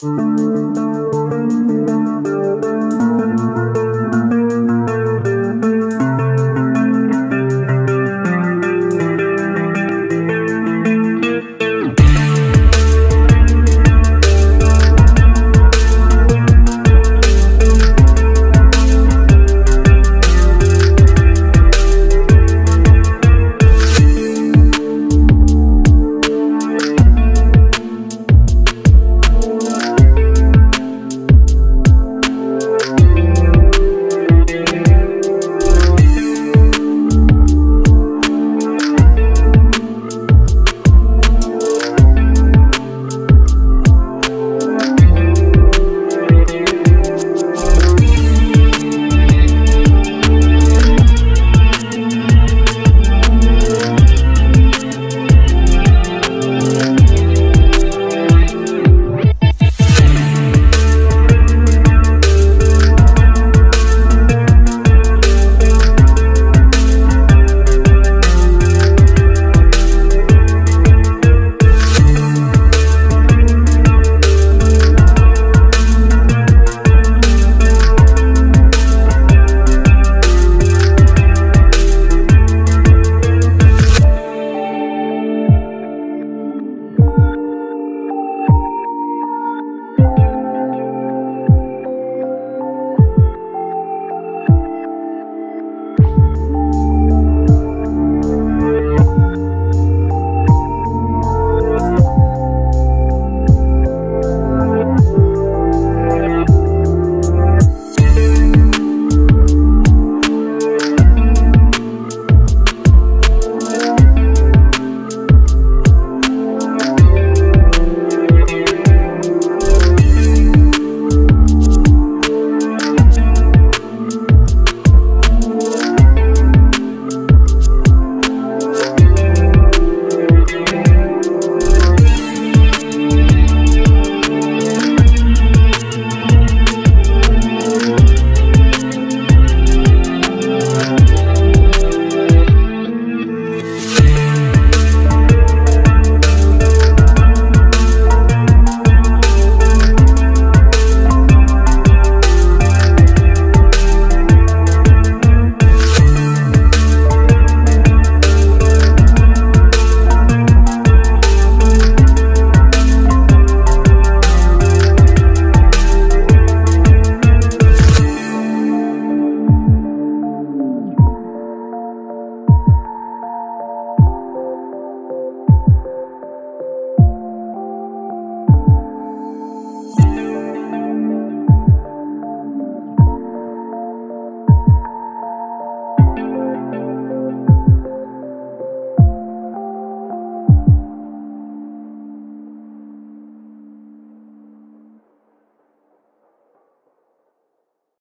Música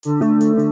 Música